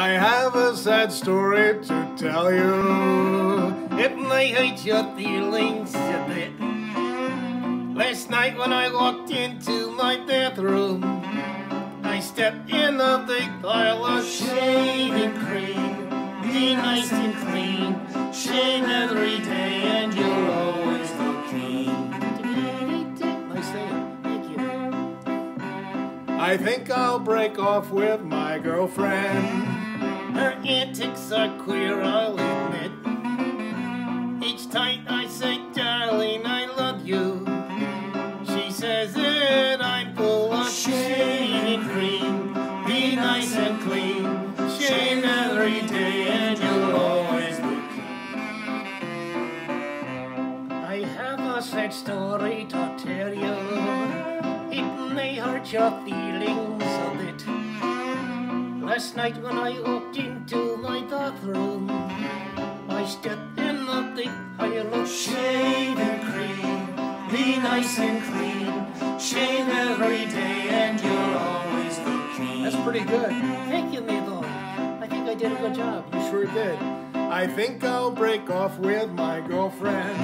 I have a sad story to tell you. It may hurt your feelings a bit. Last night when I walked into my bathroom, I stepped in a big pile of shaving cream. Be nice and clean, shave every day, and you'll always look clean. Nice saying. Thank you. I think I'll break off with my girlfriend. Her antics are queer, I'll admit. Each time I say, darling, I love you, she says it, I'm full of shame and cream. Be nice and clean, shave every day, and you'll always clean. I have a sad story to tell you. It may hurt your feelings. Last night when I walked into my bathroom, I stepped in the big pile of shaving cream. Be nice and clean, shave every day, and you'll always look clean. That's pretty good. Thank you, Mabel. I think I did a good job. You sure did. I think I'll break off with my girlfriend.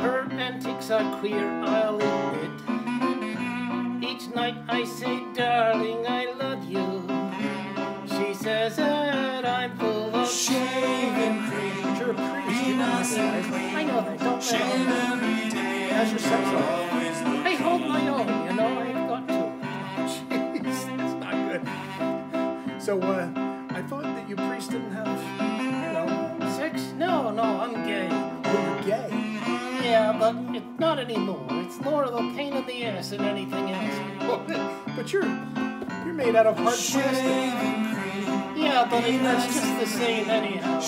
Her antics are queer, I'll admit. Each night I say, darling, I love you. Says that I'm full of shaving cream. You're a priest. Know that. I know that, don't Shave let every day. How's your sex life? I hold my own, you know, I've got to. Jeez, that's not good. So, uh, I thought that you priests didn't have, you know, Sex? No, no, I'm gay. oh, you're gay. Yeah, but it's not anymore. It's more of a pain in the ass than anything else. But you're, you're made out of hard plastic. Yeah, but it, that's just the same anyhow.